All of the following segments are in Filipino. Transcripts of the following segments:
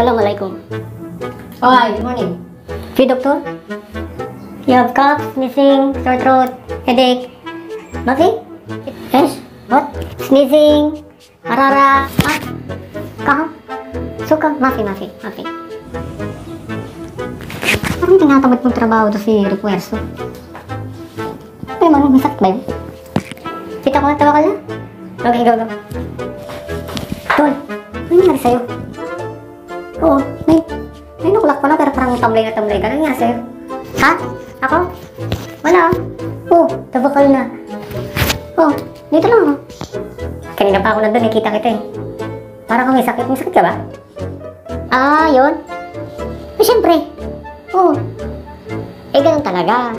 Assalamualaikum. Oh, hi, good morning. Si doctor? You have cough, sneezing, sore throat, headache. Nothing? Yes? What? Sneezing, marara, ah, kaham, suka, mafi, mafi, mafi. Parang tinatamad mong trabaho to si Requesto. Ay, man, may sakit ba yun? Kita ko, tawa ka na. Okay, go, go. Tol, ano nangyari sa'yo? Oo, may, may nakulak ko na pero parang tamlay na tamlay. Ano nangyari sa'yo? Ha? Ako? Wala. Oh, tabakal na. Oh, dito lang ako. Kanina pa ako nandun, nakita kita eh. Parang kang may sakit. May sakit ka ba? Ah, yun. Eh, syempre. Oo. Eh, ganun talaga.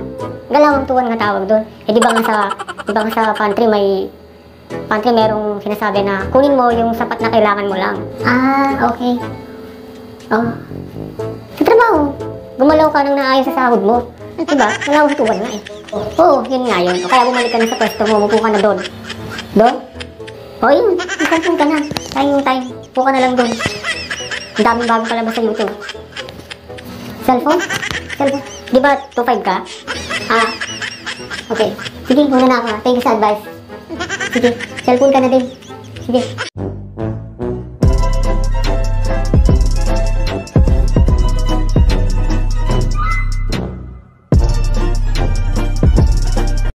Galawang tuwan nga tawag doon. Eh, di ba nga sa, di ba nga sa pantry may pantry merong sinasabi na kunin mo yung sapat na kailangan mo lang. Ah, okay. Oh. Sa trabaho, gumalaw ka nang naayos sa sahod mo. Diba? Nalawang tuwan nga eh. Oo, yun nga yun. O kaya bumalik ka na sa pwesto mo, umupo na doon. Doon? O yun, isang ka na. Time time. Upo na lang doon. Ang daming bagong palabas sa YouTube. Cellphone? Cellphone? Di ba 2.5 ka? Ah. Okay. Sige, muna na ako. ha. Thank you sa advice. Sige, cellphone ka na din. Sige.